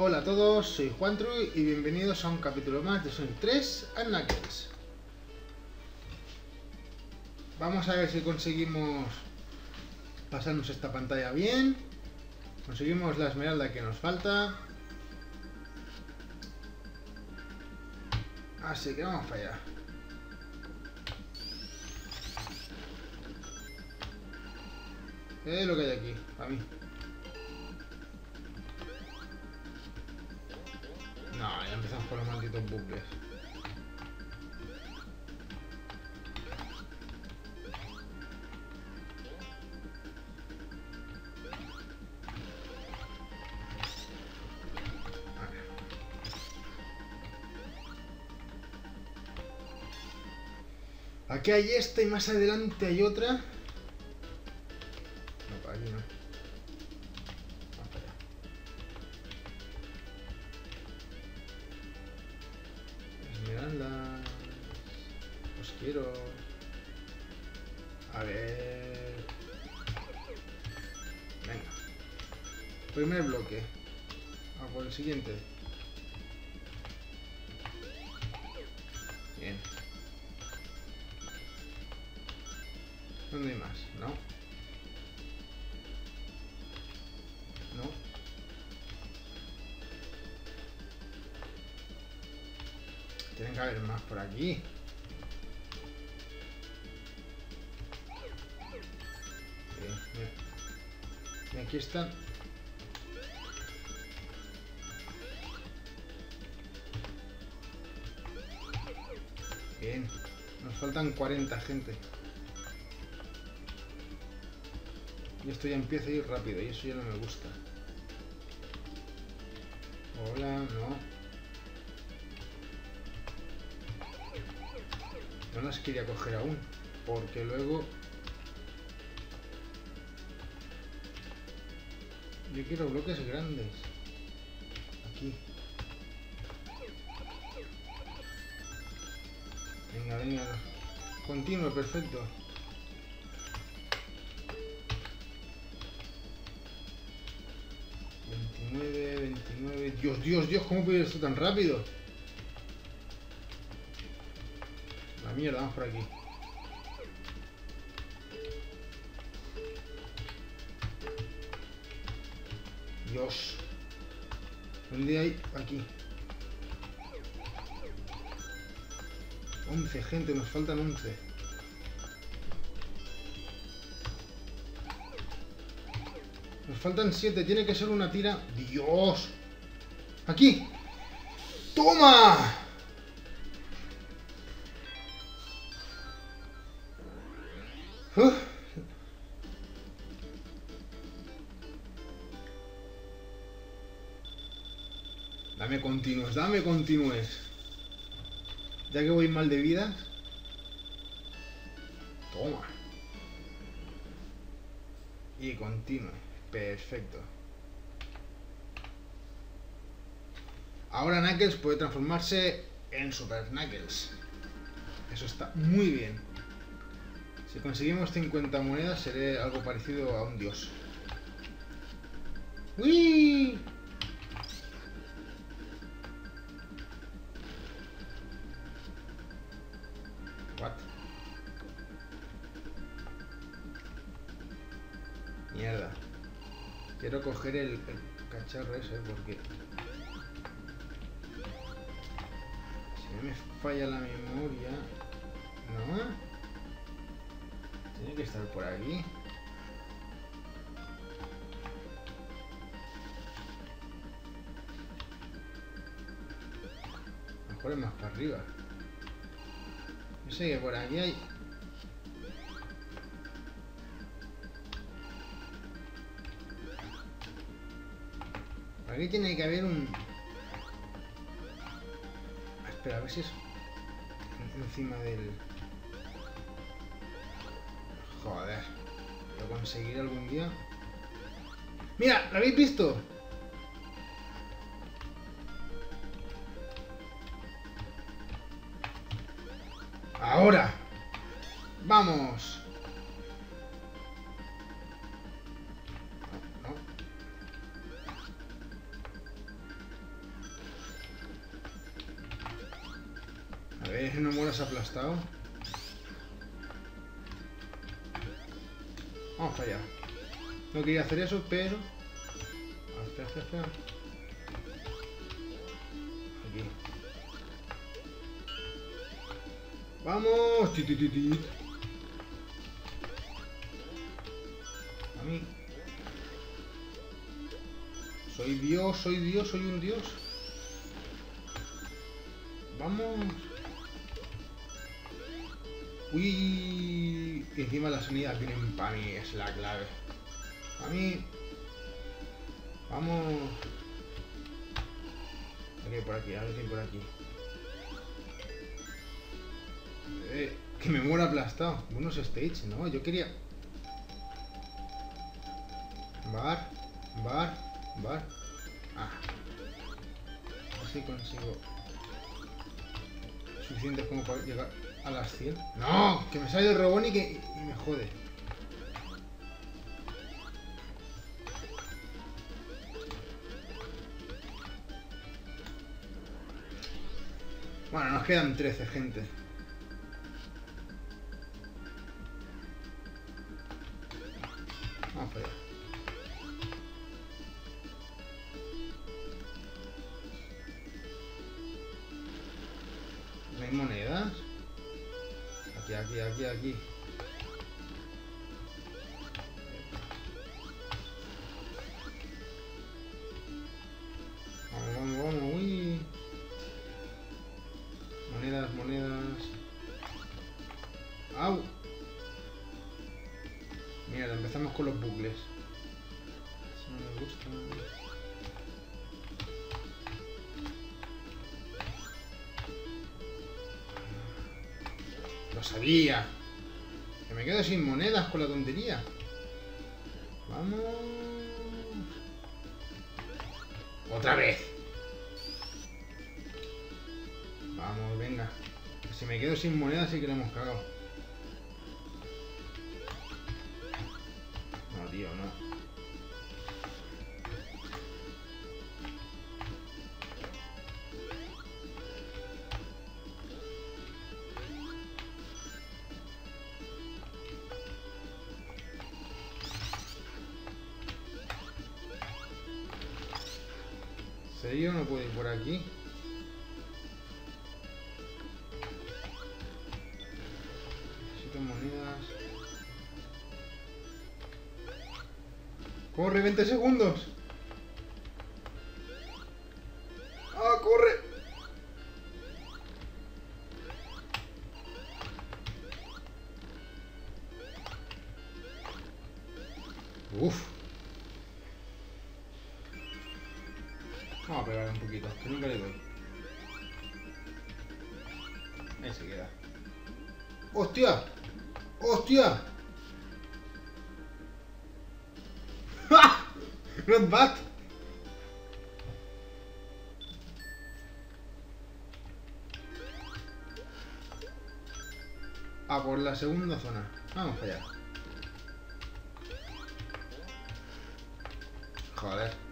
Hola a todos, soy Juan Truy y bienvenidos a un capítulo más de Sonic 3 and Knuckles. Vamos a ver si conseguimos pasarnos esta pantalla bien. Conseguimos la esmeralda que nos falta. Así que vamos para allá. ¿Qué es lo que hay aquí? Para mí. Empezamos con los malditos bucles. Aquí hay esta y más adelante hay otra. Os quiero. A ver. Venga. Primer bloque. A por el siguiente. Bien. ¿Dónde hay más? ¿No? ¿No? Tienen que haber más por aquí. Aquí están. Bien. Nos faltan 40 gente. Y esto ya empieza a ir rápido y eso ya no me gusta. Hola, no. No las quería coger aún, porque luego... Yo quiero bloques grandes. Aquí. Venga, venga. Continuo, perfecto. Dios, Dios, Dios, ¿cómo puede esto tan rápido? La mierda, vamos por aquí. Dios. ¿Dónde hay? Aquí. 11, gente, nos faltan 11. Nos faltan 7, tiene que ser una tira. ¡Dios! ¡Aquí! ¡Toma! Uf. Dame continuos, dame continúes. Ya que voy mal de vidas. Toma. Y continúe. Perfecto. Ahora Knuckles puede transformarse en Super Knuckles. Eso está muy bien. Si conseguimos 50 monedas seré algo parecido a un dios. ¡Uy! Mierda. Quiero coger el, cacharro ese porque... Si me falla la memoria... ¿No? Tiene que estar por aquí. A lo mejor es más para arriba. Yo sé que por aquí hay... aquí tiene que haber un... Espera, a ver si es encima del... Joder. ¿Lo conseguiré algún día? ¡Mira! ¿Lo habéis visto? ¡Ahora! ¡Vamos! Has aplastado. Vamos allá. No quería hacer eso, pero... Aquí. ¡Vamos! Ti, ti, ti, ti. A mí. Soy Dios, soy Dios, soy un Dios. Vamos. Uy. Encima las sonidas vienen para mí, es la clave. Para mí. Vamos. Aquí, por aquí, a ver si por aquí. Eh, que me muera aplastado. Buenos stage, ¿no? Yo quería... Bar, bar, bar. Ah. Así consigo... Suficientes como para llegar a las 100. ¡No! Que me sale el robón y que y me jode. Bueno, nos quedan 13, gente. Vamos para allá. Aquí, aquí. Vamos, vamos, vamos, uy. Monedas, monedas. ¡Au! Mira, empezamos con los bucles. Eso no me gusta. Sabía. Que me quedo sin monedas con la tontería. Vamos. Otra vez. Vamos, venga. Si me quedo sin monedas sí que la hemos cagado. ¿Serio? ¿No puedo ir por aquí? Necesito monedas. ¡Corre, 20 segundos! ¡Ah, corre! Uf. Vamos a pegar un poquito, que nunca le doy. Ahí se queda. ¡Hostia! ¡Hostia! ¡Ja! ¡Not bad! A por la segunda zona. Vamos allá. Joder.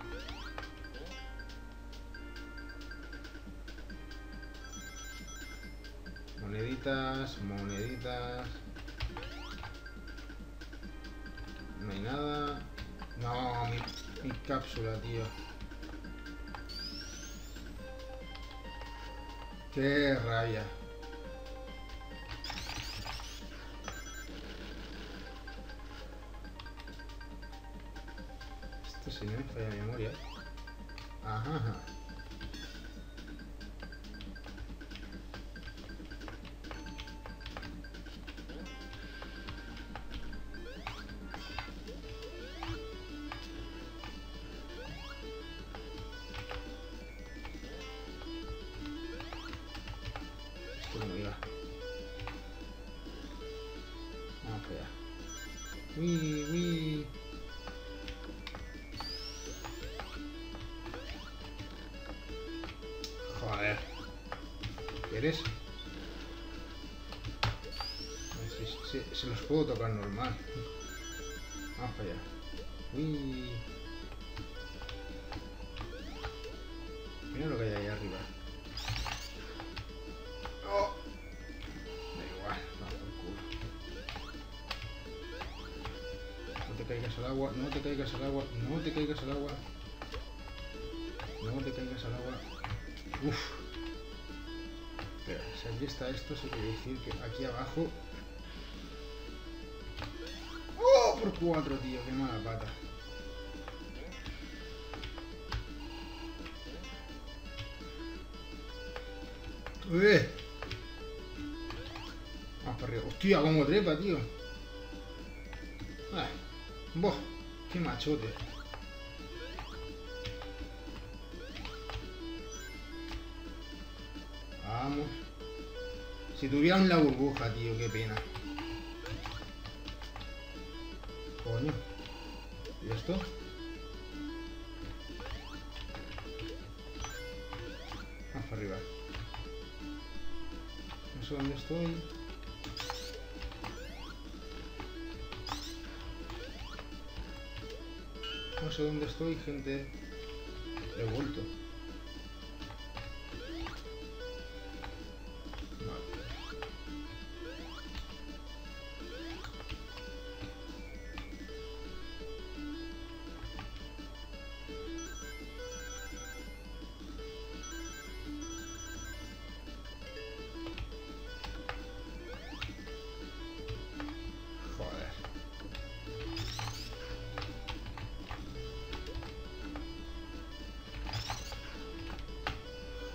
Moneditas. No hay nada. No, mi, mi cápsula, tío. Qué rabia. No me falla la memoria. Ajá. Uy, uy. Joder. ¿Quieres? Ver si, si los puedo tocar normal. Vamos allá. Uy. Caigas al agua, no te caigas al agua, no te caigas al agua. No te caigas al agua. Uf. Espera, si aquí está esto, eso quiere decir que aquí abajo... ¡Oh! Por cuatro, tío, qué mala pata. ¡Eh! Vamos para arriba. Hostia, cómo trepa, tío. ¡Boh! ¡Qué machote! Vamos. Si tuvieran la burbuja, tío, qué pena. Coño. ¿Y esto? Vamos arriba. No sé dónde estoy. Sé dónde estoy, gente. He vuelto.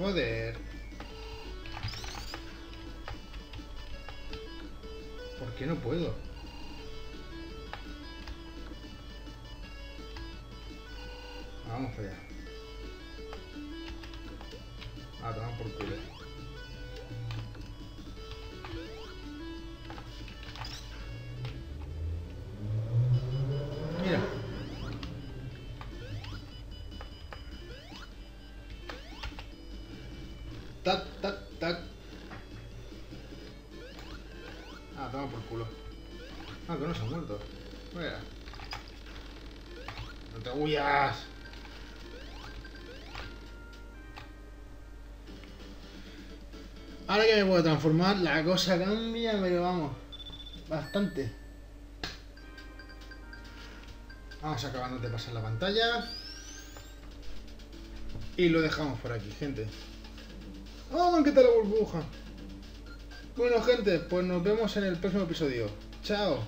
Joder. ¿Por qué no puedo? Vamos allá. Tac, tac, tac. Ah, toma por culo. Ah, que no se ha muerto. No te huyas. Ahora que me puedo transformar, la cosa cambia, pero vamos. Bastante. Vamos acabando de pasar la pantalla. Y lo dejamos por aquí, gente. ¡Oh, qué tal la burbuja! Bueno, gente, pues nos vemos en el próximo episodio. ¡Chao!